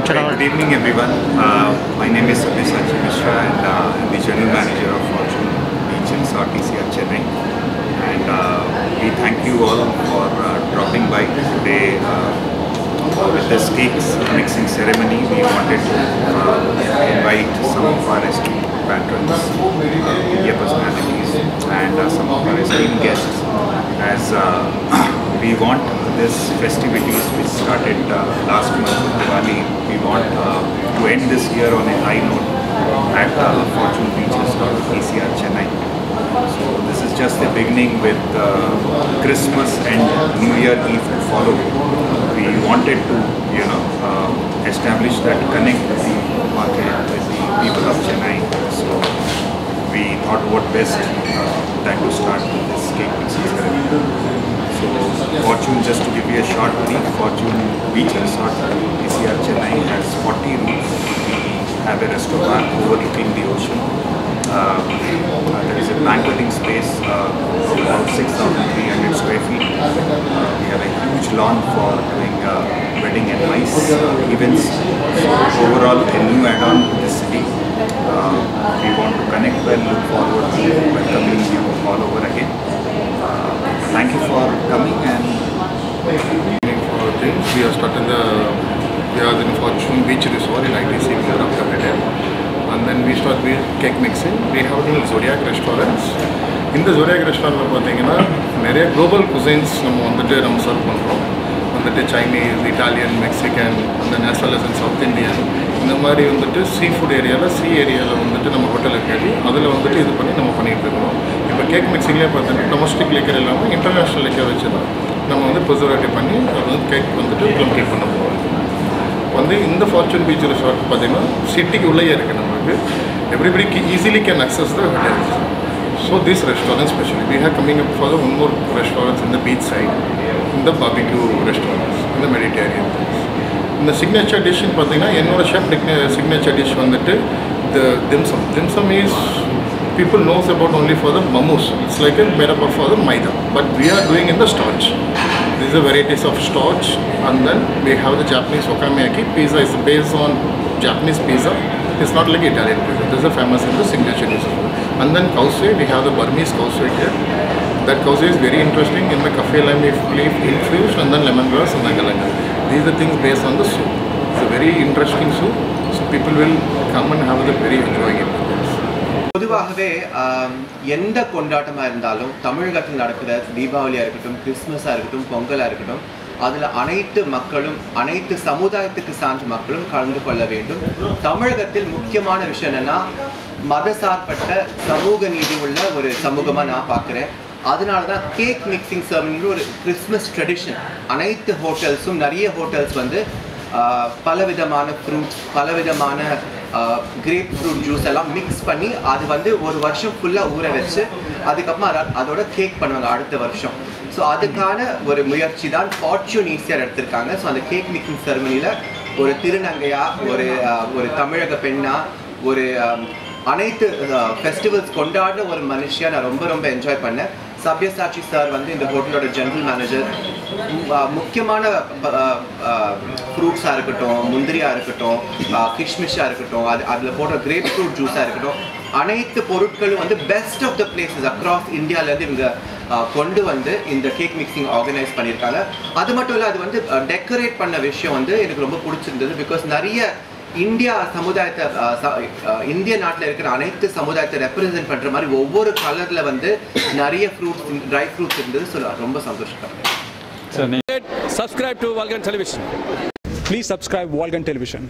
good evening, everyone. Uh, my name is Sabyasachi Mishra, and uh, I'm the general manager of Fortune Beach and RTCR Chennai. And uh, we thank you all for uh, dropping by today. Uh, with this cakes mixing ceremony, we wanted to uh, invite some of our esteemed patrons, uh, media personalities, and uh, some of our esteemed guests. As uh, we want this festivities which started uh, last month with Diwali, we want uh, to end this year on a high note at uh, Fortune Beaches ECR Chennai. So this is just the beginning with Christmas and New Year Eve to follow. We wanted to, you know, establish that connect with the market, with the people of Chennai. So we thought what best uh, than to start with this cake ceremony. So Fortune, just to give you a short brief, Fortune Beach Resort ECR Chennai has 40 rooms. We have a restaurant overlooking the ocean. Uh, there is a banqueting space uh, about 6,300 square feet. Uh, we have a huge lawn for doing uh, wedding and nice uh, events. So overall, a new add-on to the city. Uh, we want to connect well, look forward to welcoming you all over again. Uh, thank you for coming and for things. We are starting the we are in Fortune Beach Resort in ITC Miller of Capital. And then we start with cake mixing. We have the Zodiac restaurants. இந்த zodiac ரெஸ்டாரண்ட்டில் பார்த்தீங்கன்னா நிறைய global cuisines நம்ம வந்துட்டு நம்ம serve பண்ணுறோம் வந்துட்டு Chinese Italian Mexican அந்த as well as in south Indian இந்த மாதிரி வந்துட்டு சீ ஃபுட் ஏரியாவில் சீ ஏரியாவில் வந்துட்டு நம்ம ஹோட்டலை இருக்காது அதில் வந்துட்டு இது பண்ணி நம்ம பண்ணிகிட்டு இருக்கோம் இப்போ கேக் மிக்சிங்லேயே பார்த்தீங்கன்னா டொமஸ்டிக் லிக்கர் இல்லாமல் இன்டர்நேஷ்னல் லிக்கர் வச்சு தான் நம்ம வந்து ப்ரிசர்வேட்டிவ் பண்ணி அது வந்து கேக் வந்துட்டு ப்ளம்கேட் பண்ண போகிறோம் வந்து இந்த ஃபார்ச்சூன் பீச் ரிசார்ட் பார்த்தீங்கன்னா சிட்டிக்கு உள்ளேயே இருக்குது நம்மளுக்கு. Everybody easily can access the hotels so this restaurant specially we have coming up for one more restaurants இந்த பீச் சைட் இந்த பாபிக்யூ ரெஸ்டாரண்ட்ஸ் இந்த மெடிடேரியன் the signature dish இந்த சிக்னேச்சர் டிஷ்ஷுன்னு பார்த்தீங்கன்னா என்னோடய ஷெஃப் சிக்னேச்சர் the வந்துட்டு த திம்சம் திம்சம் is people knows about only for the momos. It's like a made for the maida. But we are doing in the starch. is a varieties of starch. And then we have the Japanese okonomiyaki. Pizza is based on Japanese pizza. It's not like Italian pizza. This is famous in the signature dish. And then kausui, we have the Burmese kausui here. That kausui is very interesting in the kaffir lime leaf infused and then lemongrass and the galangal. These are things based on the soup. It's a very interesting soup. So people will come and have the very enjoying it. பொதுவாகவே எந்த கொண்டாட்டமாக இருந்தாலும் தமிழகத்தில் நடக்கிற தீபாவளியாக இருக்கட்டும் கிறிஸ்மஸாக இருக்கட்டும் பொங்கலாக இருக்கட்டும் அதில் அனைத்து மக்களும் அனைத்து சமுதாயத்துக்கு சார்ந்த மக்களும் கலந்து கொள்ள வேண்டும் தமிழகத்தில் முக்கியமான விஷயம் என்னென்னா மதசார்பட்ட சமூக நீதி உள்ள ஒரு சமூகமாக நான் பார்க்குறேன் அதனால தான் கேக் மிக்சிங் சர்மனின்னு ஒரு கிறிஸ்மஸ் ட்ரெடிஷன் அனைத்து ஹோட்டல்ஸும் நிறைய ஹோட்டல்ஸ் வந்து பலவிதமான ஃப்ரூட்ஸ் பலவிதமான கிரேப் ஃப்ரூட் ஜூஸ் எல்லாம் மிக்ஸ் பண்ணி அது வந்து ஒரு வருஷம் ஃபுல்லாக ஊற வச்சு அதுக்கப்புறமா அதோட கேக் பண்ணுவாங்க அடுத்த வருஷம். ஸோ அதுக்கான ஒரு முயற்சி தான் ஃபார்ச்சூன் ஈஸியாக எடுத்திருக்காங்க. ஸோ அந்த கேக் மிக்சிங் செரமனியில் ஒரு திருநங்கையா ஒரு ஒரு தமிழக பெண்ணா ஒரு அனைத்து ஃபெஸ்டிவல்ஸ் கொண்டாடுற ஒரு மனுஷியாக நான் ரொம்ப ரொம்ப என்ஜாய் பண்ணேன். சப்யசாச்சி சார் வந்து இந்த ஹோட்டலோட ஜென்ரல் மேனேஜர் முக்கியமான ஃப்ரூட்ஸாக இருக்கட்டும் முந்திரியாக இருக்கட்டும் கிஷ்மிஷாக இருக்கட்டும் அது அதில் போடுற கிரேப் ஃப்ரூட் ஜூஸாக இருக்கட்டும் அனைத்து பொருட்களும் வந்து best of the places across இந்தியாவிலேருந்து இவங்க கொண்டு வந்து இந்த கேக் மிக்சிங் ஆர்கனைஸ் பண்ணியிருக்காங்க. அது மட்டும் இல்லை அது வந்து டெக்கரேட் பண்ண விஷயம் வந்து எனக்கு ரொம்ப பிடிச்சிருந்தது பிகாஸ் நிறைய இந்தியா சமுதாயத்தை இந்திய நாட்டில் இருக்கிற அனைத்து சமுதாயத்தை ரெப்ரசென்ட் பண்ணுற மாதிரி ஒவ்வொரு கலரில் வந்து நிறைய ஃப்ரூட்ஸ் ட்ரை ஃப்ரூட்ஸ் இருந்தது சொல்ல ரொம்ப சந்தோஷப்படுறேன். Subscribe to Vulcan television please subscribe Vulcan television